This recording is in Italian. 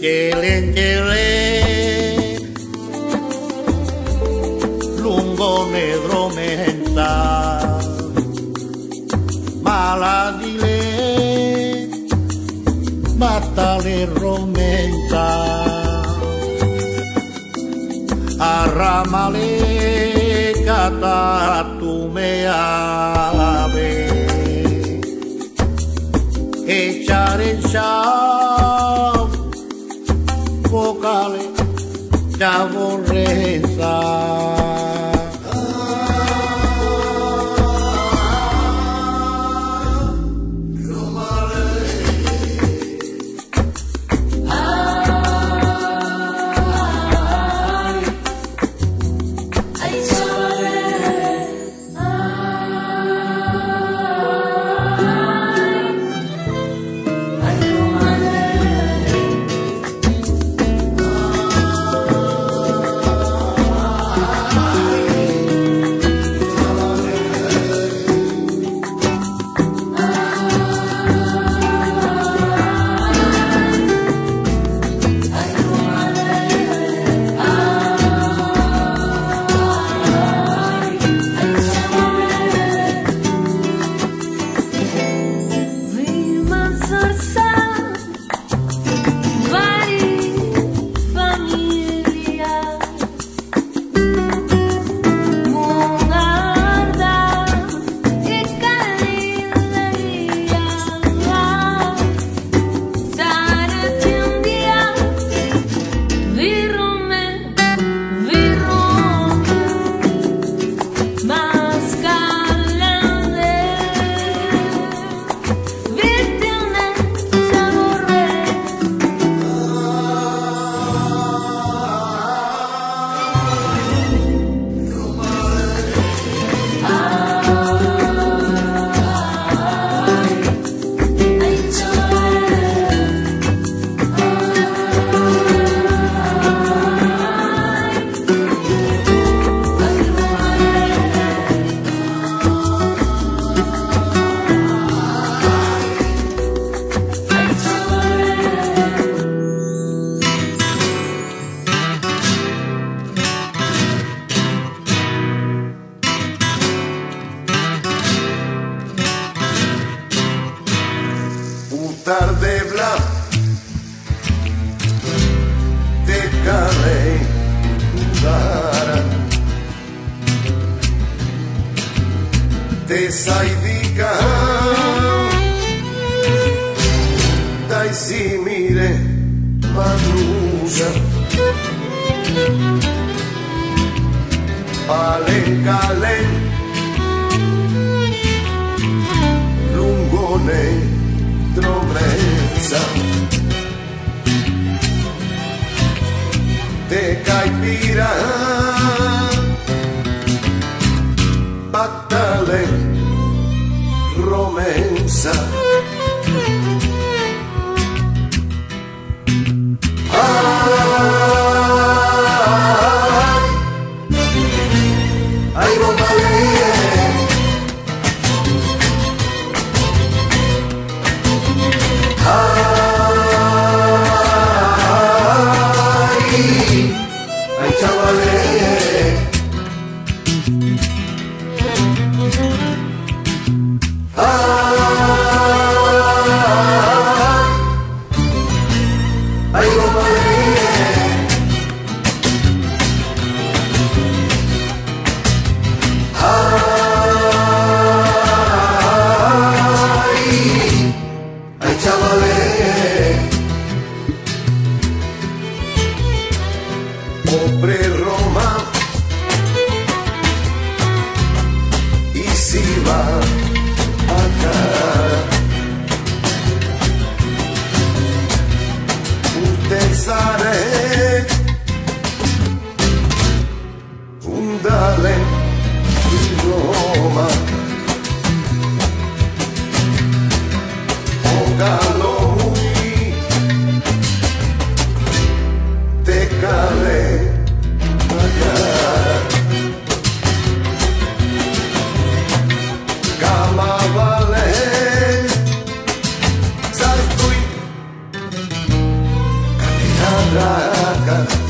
Kelengele Lungo negro menta Maladile Matale romenta. Arramale catatumea Echar en te aborreza. I bla te carrei dara te sai dica dai simile manusa Alen calen lungone vreca Te kajpiraj Tell you. arriva a te. Un tesare, un dale di Roma. Raka.